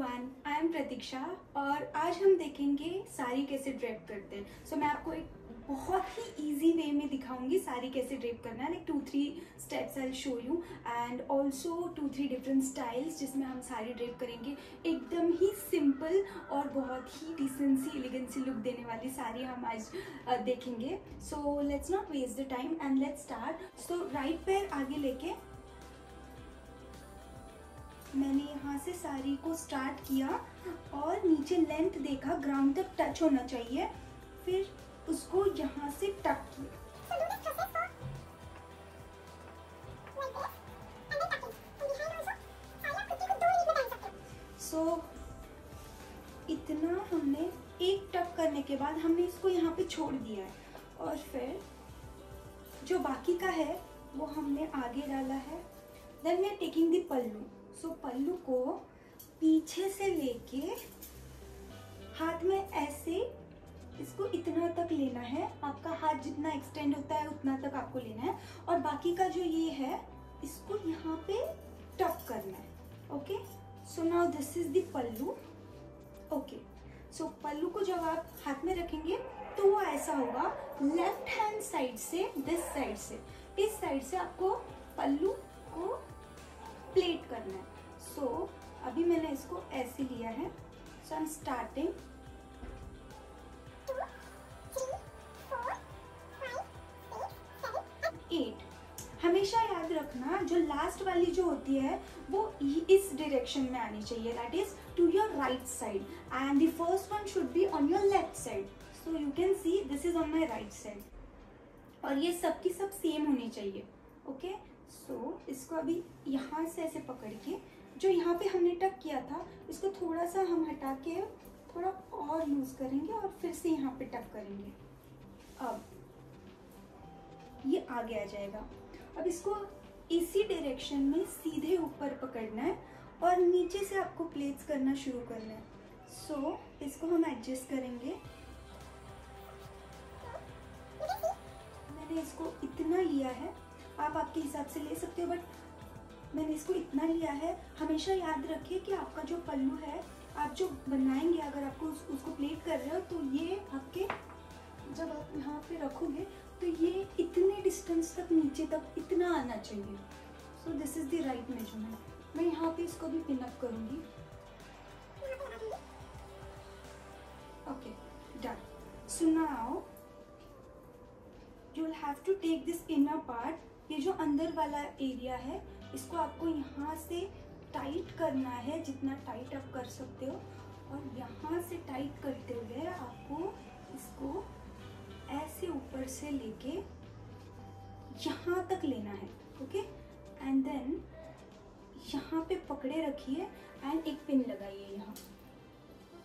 Everyone I am Pratiksha और आज हम देखेंगे साड़ी कैसे ड्रेप करते हैं। सो so, मैं आपको एक बहुत ही इजी वे में दिखाऊँगी साड़ी कैसे ड्रेप करना है। Like two three steps I show you and also two three different styles जिसमें हम साड़ी ड्रेप करेंगे। एकदम ही सिंपल और बहुत ही डिसेंसी एलिगेंसी लुक देने वाली साड़ी हम आज देखेंगे। So let's not waste the time and let's start so right पैर आगे लेके मैंने यहाँ से साड़ी को स्टार्ट किया और नीचे लेंथ देखा ग्राउंड तक टच होना चाहिए। फिर उसको यहाँ से टक किया। सो so, इतना हमने एक टक करने के बाद हमने इसको यहाँ पे छोड़ दिया है। और फिर जो बाकी का है वो हमने आगे डाला है। Then we are taking the pallu so so, pallu को पीछे से लेके हाथ में ऐसे इसको इतना तक लेना है। आपका हाथ जितना एक्सटेंड होता है उतना तक आपको लेना है। और बाकी का जो ये है इसको यहाँ पे टप करना है। Okay so now this is the pallu. Okay so pallu को जब आप हाथ में रखेंगे तो वो ऐसा होगा लेफ़्ट हैंड साइड से दिस साइड से। इस साइड से आपको पल्लू को प्लेट सो so, अभी मैंने इसको ऐसे लिया है। So I am starting at हमेशा याद रखना जो लास्ट वाली जो होती है वो इस डायरेक्शन में आनी चाहिए। That is to your right side and the first one should be on your left side so you can see this is on my right side और ये सब की सब सेम होनी चाहिए। Okay okay? सो so, इसको अभी यहाँ से ऐसे पकड़ के जो यहाँ पे हमने टक किया था इसको थोड़ा सा हम हटा के थोड़ा और लूज करेंगे और फिर से यहाँ पे टक करेंगे। अब ये आगे आ जाएगा। अब इसको इसी डायरेक्शन में सीधे ऊपर पकड़ना है और नीचे से आपको प्लेट्स करना शुरू करना है। सो so, इसको हम एडजस्ट करेंगे। मैंने इसको इतना लिया है। आप आपके हिसाब से ले सकते हो बट मैंने इसको इतना लिया है हमेशा याद रखिए कि आपका जो पल्लू है आप जो बनाएँगे अगर आपको उस, उसको प्लेट कर रहे हो तो ये आपके जब आप यहाँ पे रखोगे तो ये इतने डिस्टेंस तक नीचे तक इतना आना चाहिए। So this is the right measurement मैं यहाँ पे इसको भी पिनअप करूँगी। Okay done so now you will have to take this inner part ये जो अंदर वाला एरिया है, इसको आपको यहाँ से टाइट करना है, जितना टाइट आप कर सकते हो। और यहाँ से टाइट करते हुए आपको इसको ऐसे ऊपर से लेके यहाँ तक लेना है ओके एंड देन यहाँ पे पकड़े रखिए एंड एक पिन लगाइए यहाँ।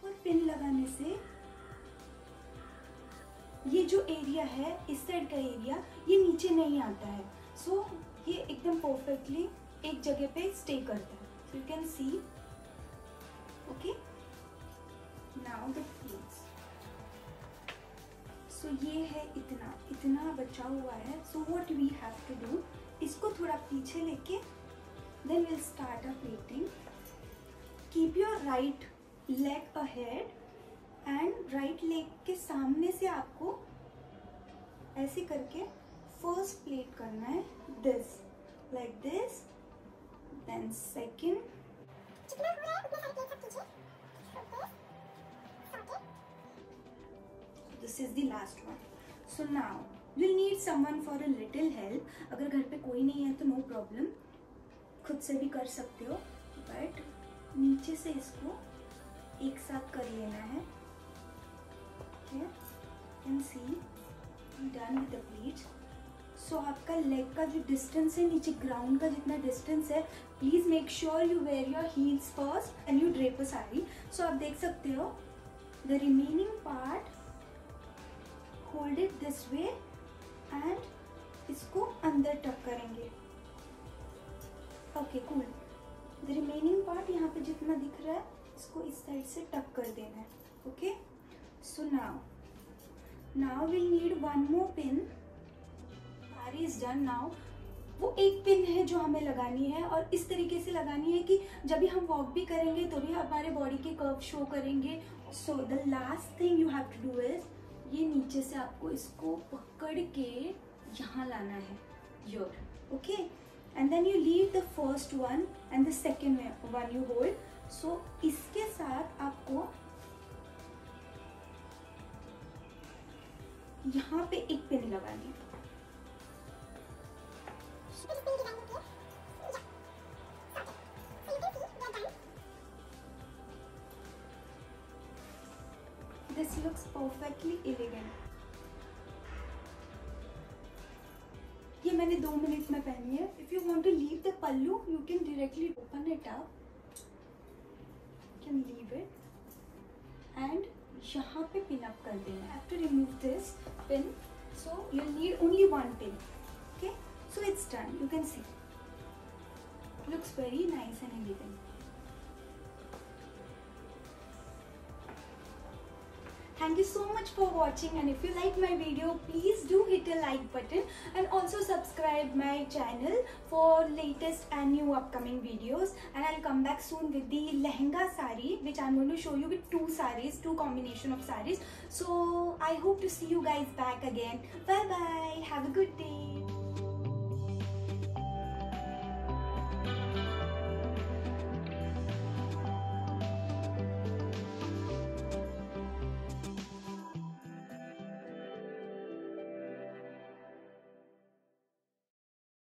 और पिन लगाने से ये जो एरिया है, इस साइड का एरिया ये नीचे नहीं आता है। सो so, ये एकदम परफेक्टली एक जगह पे स्टे करता है। So you can see okay now the pleats so ये है इतना इतना बचा हुआ है। So what we have to do इसको थोड़ा पीछे लेके then will start a pleating keep your right leg ahead and right leg के सामने से आपको ऐसे करके फ़र्स्ट प्लेट करना है this like this then second this is the last one so now will need someone for a little help अगर घर पे कोई नहीं है तो नो प्रॉब्लम खुद से भी कर सकते हो बट नीचे से इसको एक साथ कर लेना है। Here can see done with the pleats सो आपका लेग का जो डिस्टेंस है, नीचे ग्राउंड का जितना डिस्टेंस है please make sure you wear your heels first and you drape a sari so आप देख सकते हो the remaining part hold it this way and इसको अंदर टक करेंगे। Okay cool the remaining part यहाँ पे जितना दिख रहा है, इसको इस साइड से टक कर देना है। Okay so so, now now need one more more sari is done now. वो एक पिन है जो हमें लगानी है और इस तरीके से लगानी है कि जब भी हम वॉक भी करेंगे तो भी हमारे बॉडी के कर्व शो करेंगे। So the last thing you have to do is ये नीचे से आपको इसको पकड़ के यहाँ लाना है। Your okay and then you leave the first one and the second one you hold so इसके साथ आपको यहाँ पे एक पिन लगानी है। Looks perfectly elegant. ये मैंने दो मिनट में पहनी है. If you want to leave the pallu you can directly open it up can leave it and यहाँ पे पिन अप कर देना. है to remove this pin so you need only one pin okay so it's done you can see looks very nice and elegant. Thank you so much for watching and if you like my video please do hit a like button and also subscribe my channel for latest and new upcoming videos. And i'll come back soon with the lehenga sari which i'm going to show you with two saris two combination of saris. So i hope to see you guys back again. Bye bye have a good day